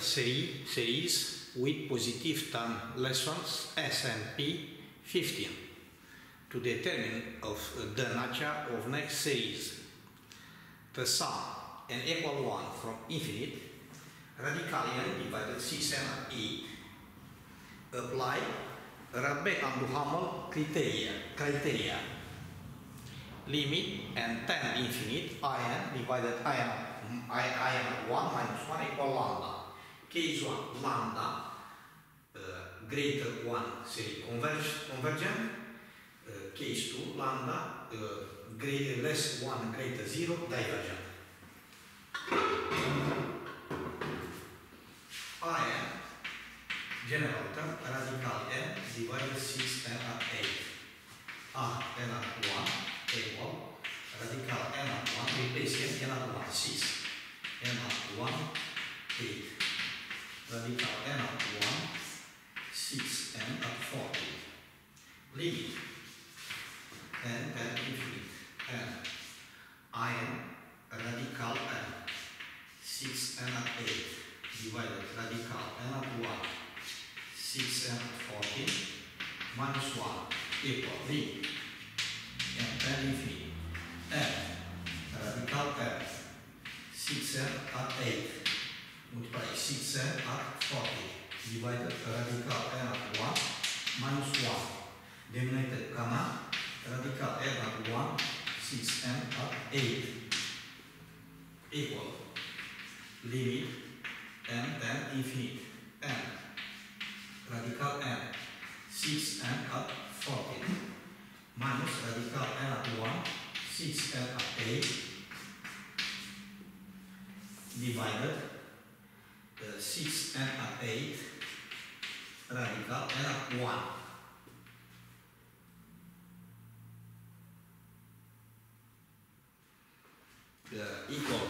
series, with positive term lessons S and P 15 to determine of uh, the nature of next series. The sum n equal 1 from infinite radicalian divided 6 and 8 apply Rabbe and Duhamel criteria, criteria limit and tend infinite in divided in mm, I, I am 1 minus 1 equal lambda. Is 1, lambda uh, greater 1 say converge, convergent. Uh, K is 2, lambda uh, greater less 1 greater 0 divergent. I term radical n divided 6 n at 8. A n at 1 equal radical n at 1 replace n at 1 6 n of 1, 8. Radical n of 1, 6 n of 40. Limit n and infinite n. n radical n. 6 n of 8 divided radical n of 1, 6 n of 40 minus 1 equal limit n and infinite n radical n 6 at 8 multiply 6 at 40 divided radical n at 1 minus 1 denominator kanan radical n at 1 6n at 8 equal. Limit n then infinite. N radical n 6n at 40 minus radical n at 1 6n at 8 divided 6 eta 8 radical era 1. The equal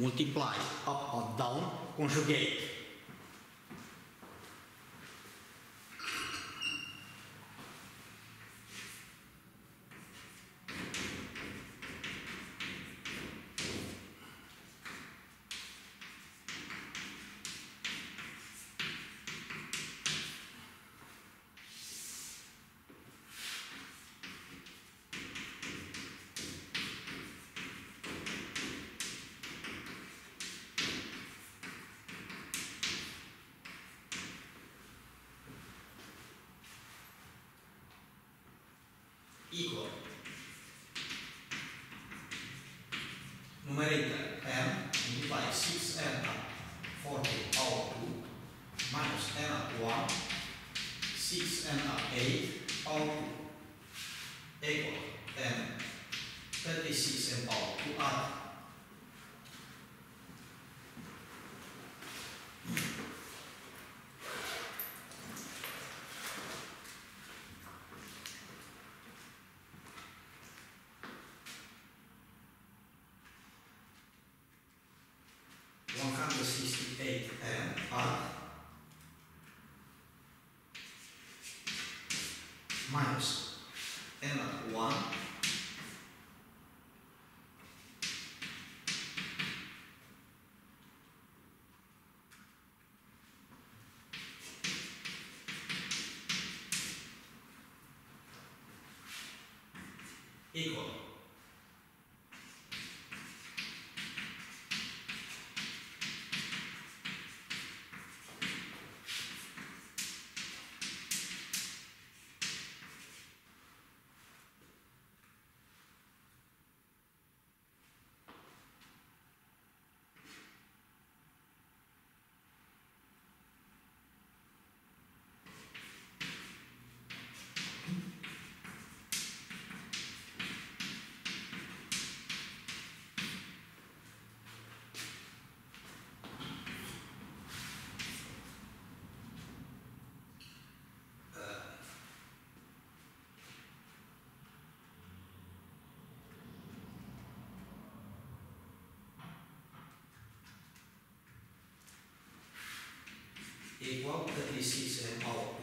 multiply up or down, conjugate. 8 output equal then 36 and output R. one they want that this is our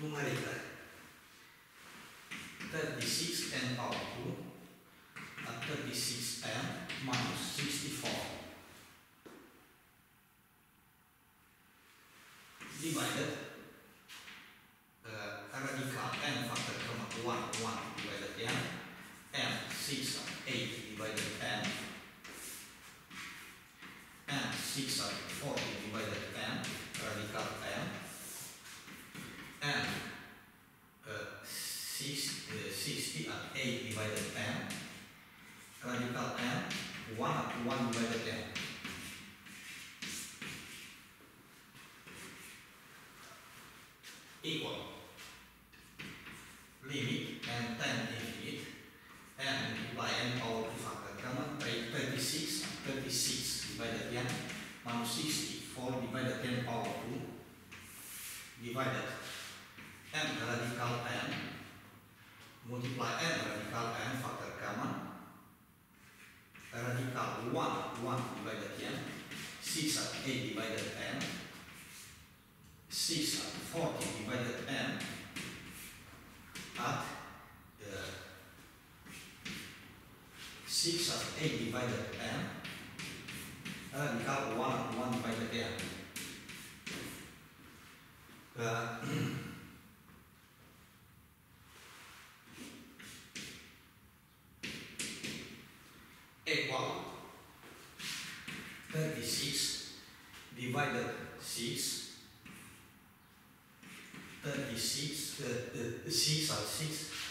numa idade. É 60 at 8 divided n radical n 1 at 1 divided n equal. Limit n tend infinite. N multiply n power 2 factor common 36 36 divided n minus 60 4 divided n power 2 divided 6 at 8 divided n. Radical 1 at 1 divided n. Uh, equal 36 divided 6 36 uh, uh, 6 at 6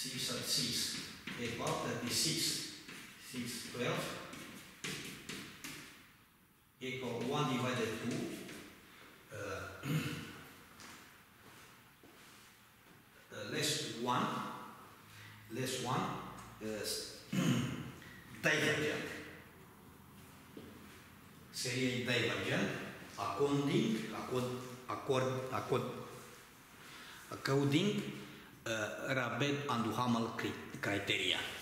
6 at 6 equal 36 6 12 equal 1 divided 2 uh, uh, less 1 less 1 is divergent. Serie divergent according accord, accord, accord, according uh, Uh, Rabet Anduhamal criteria.